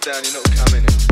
down, you know, coming in.